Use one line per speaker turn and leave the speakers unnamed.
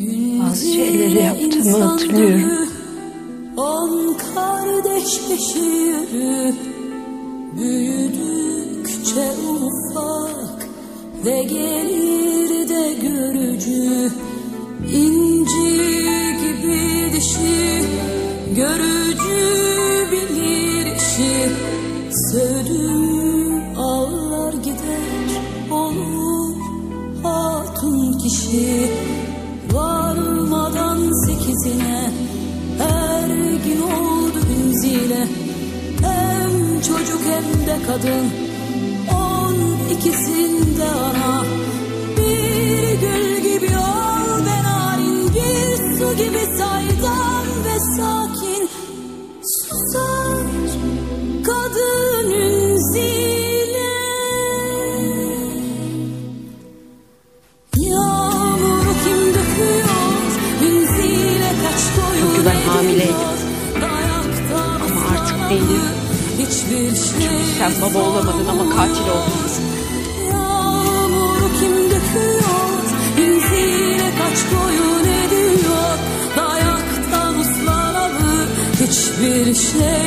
Bazı şeyleri yaptığımı hatırlıyorum.
On kardeş yürü. Büyüdükçe ufak Ve gelir de görücü. İnci gibi dişi Görücü bilir işi. Sövdüm ağlar gider Olur hatun kişi Varmadan sekizine Ergin oldu hünziyle Hem çocuk hem de kadın. On ikisinde ana. Bir gül gibi ol ve narin Bir su gibi saydam
ben hamileydim. Ama artık değilim.
Şey
Sen baba olamadın ama katil oldun.
Yağmuru kim döküyor Hünziyle kaç koyun ediyor Dayaktan ıslanamı Hiçbir şey